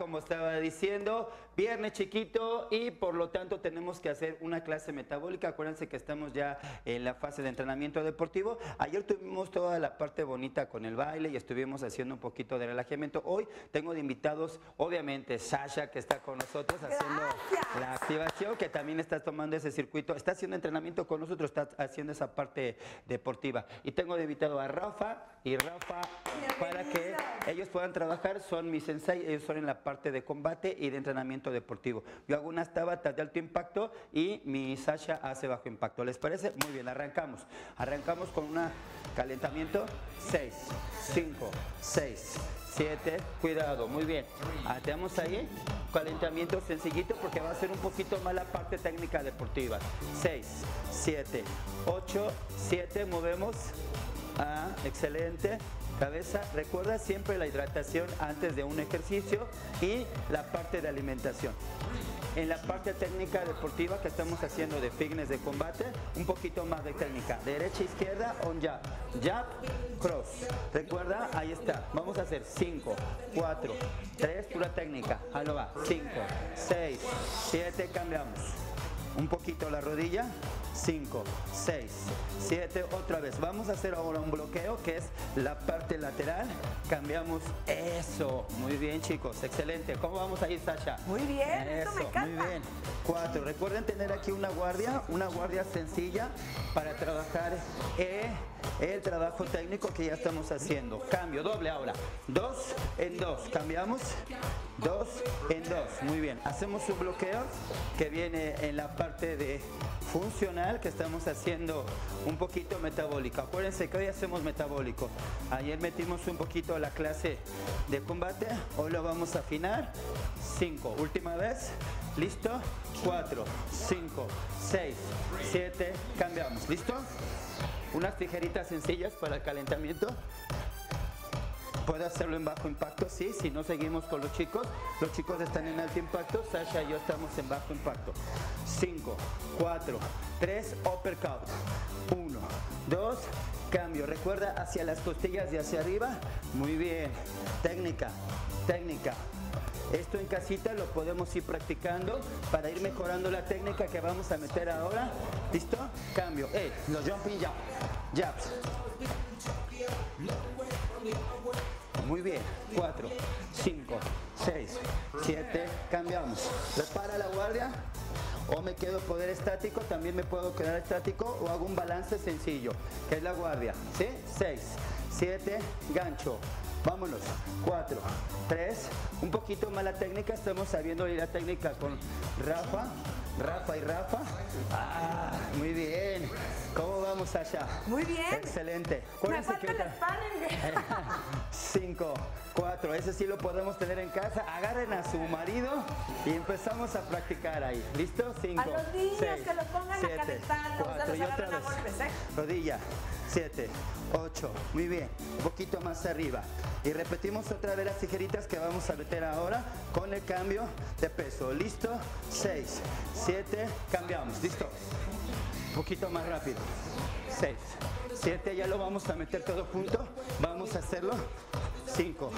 como estaba diciendo, viernes chiquito y por lo tanto tenemos que hacer una clase metabólica. Acuérdense que estamos ya en la fase de entrenamiento deportivo. Ayer tuvimos toda la parte bonita con el baile y estuvimos haciendo un poquito de relajamiento. Hoy tengo de invitados, obviamente, Sasha, que está con nosotros haciendo la activación, que también está tomando ese circuito, está haciendo entrenamiento con nosotros, está haciendo esa parte deportiva. Y tengo de invitado a Rafa y Rafa para que ellos puedan trabajar, son mis sensei, ellos son en la parte de combate y de entrenamiento deportivo. Yo hago unas tabatas de alto impacto y mi Sasha hace bajo impacto. ¿Les parece? Muy bien, arrancamos. Arrancamos con un calentamiento. 6, 5, 6, 7. Cuidado, muy bien. Ateamos ahí. Calentamiento sencillito porque va a ser un poquito más la parte técnica deportiva. 6, 7, 8, 7. Movemos. Ah, excelente cabeza. Recuerda siempre la hidratación antes de un ejercicio y la parte de alimentación. En la parte técnica deportiva que estamos haciendo de fitness de combate, un poquito más de técnica. Derecha, izquierda, on jab. Jab, cross. Recuerda, ahí está. Vamos a hacer 5, 4, 3, pura técnica. Ahí lo va. 5, 6, 7, cambiamos. Un poquito la rodilla. 5, 6, 7, otra vez. Vamos a hacer ahora un bloqueo que es la parte lateral. Cambiamos eso. Muy bien, chicos. Excelente. ¿Cómo vamos ahí, Sasha? Muy bien, eso, me encanta. Muy bien. 4. Recuerden tener aquí una guardia, una guardia sencilla para trabajar el trabajo técnico que ya estamos haciendo. Cambio, doble ahora. 2 en 2. Cambiamos. 2 en 2. Muy bien. Hacemos un bloqueo que viene en la parte de funcional que estamos haciendo un poquito metabólico. Acuérdense que hoy hacemos metabólico. Ayer metimos un poquito la clase de combate, hoy lo vamos a afinar. 5, última vez, listo, 4, 5, 6, 7, cambiamos, listo. Unas tijeritas sencillas para el calentamiento. Puede hacerlo en bajo impacto, sí, si no seguimos con los chicos. Los chicos están en alto impacto, Sasha y yo estamos en bajo impacto. 5, 4, 3, uppercut. 1, 2, cambio. Recuerda hacia las costillas y hacia arriba. Muy bien. Técnica, técnica. Esto en casita lo podemos ir practicando para ir mejorando la técnica que vamos a meter ahora. ¿Listo? Cambio. Eh, los jumping jump. Jabs. Muy bien. 4, 5, 6, 7. Cambiamos. Repara la guardia. O me quedo poder estático, también me puedo quedar estático o hago un balance sencillo, que es la guardia. ¿Sí? 6, 7, gancho. Vámonos. 4, 3. Un poquito más la técnica. Estamos sabiendo la técnica con Rafa. Rafa y Rafa. Ah, muy bien. ¿Cómo vamos allá? Muy bien. Excelente. Me falta el sparring. 5, 4. Ese sí lo podemos tener en casa. Agarren a su marido y empezamos a practicar ahí. ¿Listo? 5, A los niños que lo pongan a calentar. Los y otra vez. golpes, ¿eh? Rodilla. 7, 8. Muy bien. Un poquito más arriba. Y repetimos otra vez las tijeritas que vamos a meter ahora con el cambio de peso. ¿Listo? 6, 7. Cambiamos. ¿Listo? Un poquito más rápido. 6, 7. Ya lo vamos a meter todo junto. Vamos a hacerlo. 5,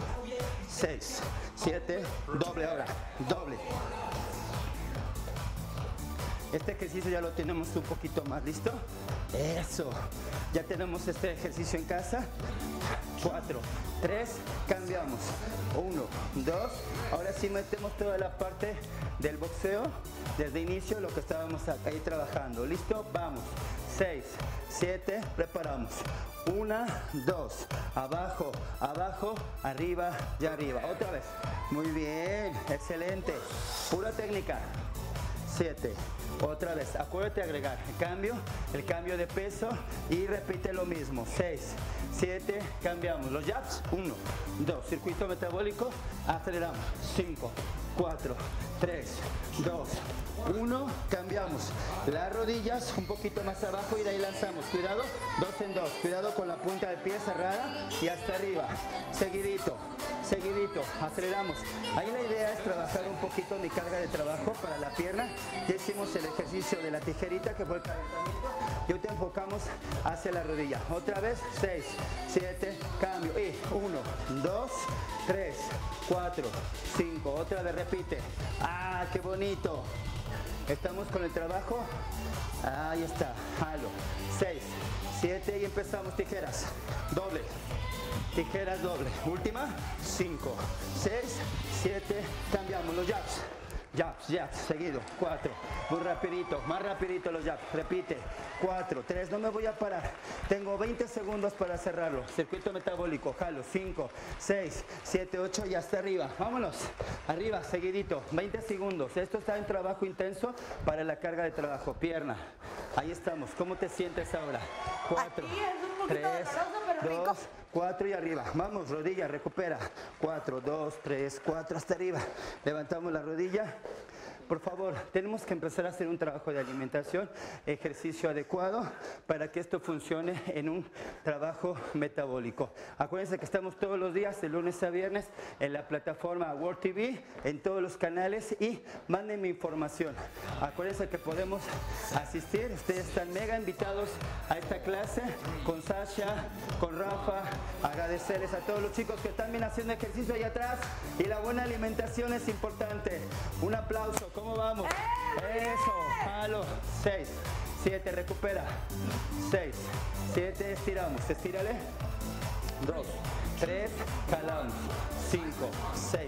6, 7. Doble ahora. Doble. Este ejercicio ya lo tenemos un poquito más listo. Eso. Ya tenemos este ejercicio en casa. 4, 3, cambiamos. 1, 2. Ahora sí metemos toda la parte del boxeo desde inicio, lo que estábamos ahí trabajando. ¿Listo? Vamos. 6, 7, preparamos. 1, 2, abajo, abajo, arriba y arriba. Otra vez. Muy bien, excelente. Pura técnica. 7. Otra vez, acuérdate de agregar el cambio, el cambio de peso y repite lo mismo. 6, 7, cambiamos. Los jabs, 1, 2, circuito metabólico, aceleramos. 5, 4, 3, 2, 1, cambiamos. Las rodillas un poquito más abajo y de ahí lanzamos. Cuidado, 2 en 2. Cuidado con la punta de pie cerrada y hasta arriba. Seguidito seguidito, aceleramos. Ahí la idea es trabajar un poquito mi carga de trabajo para la pierna. Ya hicimos el ejercicio de la tijerita que fue el calentamiento. Y ahorita enfocamos hacia la rodilla. Otra vez, 6, 7, cambio. Y 1, 2, 3, 4, 5. Otra vez, repite. Ah, qué bonito. Estamos con el trabajo. Ahí está. Jalo. 6, 7 y empezamos tijeras. Doble. Tijeras doble. Última. 5, 6, 7. Cambiamos los jabs. Jabs, jabs, seguido. 4. Muy rapidito, más rapidito los jabs. Repite. 4, 3. No me voy a parar. Tengo 20 segundos para cerrarlo. Circuito metabólico. Jalo. 5, 6, 7, 8 y hasta arriba. Vámonos. Arriba, seguidito. 20 segundos. Esto está en trabajo intenso para la carga de trabajo. Pierna. Ahí estamos. ¿Cómo te sientes ahora? 4, Aquí es un poquito 3, doloroso, pero rico. 2, 4 y arriba. Vamos, rodilla, recupera. 4, 2, 3, 4, hasta arriba. Levantamos la rodilla. Por favor, tenemos que empezar a hacer un trabajo de alimentación, ejercicio adecuado para que esto funcione en un trabajo metabólico. Acuérdense que estamos todos los días, de lunes a viernes, en la plataforma World TV, en todos los canales y mándenme información. Acuérdense que podemos asistir, ustedes están mega invitados a esta clase con Sasha, con Rafa. Agradecerles a todos los chicos que están bien haciendo ejercicio ahí atrás y la buena alimentación es importante. Un aplauso, ¿cómo vamos? Eso, jalo. 6, 7, recupera. 6, 7, estiramos, estírale. 2, 3, jalamos. 5, 6,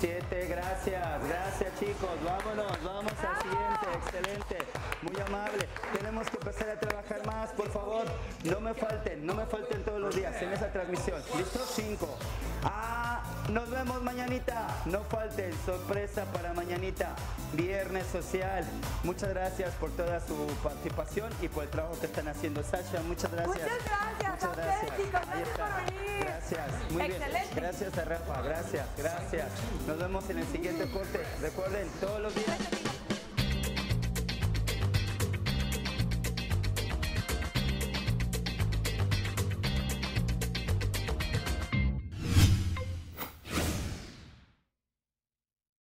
7, gracias, gracias chicos, vámonos, vamos al siguiente, excelente, muy amable. Tenemos que empezar a trabajar más, por favor, no me falten, no me falten todos los días en esa transmisión. ¿Listo? 5. Ah, nos vemos mañanita, no falten, sorpresa para mañanita, viernes social. Muchas gracias por toda su participación y por el trabajo que están haciendo. Sasha, muchas gracias. Muchas gracias a ustedes, chicos. Ahí Gracias por venir. Gracias, muy bien. Excelente. Gracias a Rafa, gracias, gracias. Nos vemos en el siguiente corte. Recuerden, todos los días. Gracias.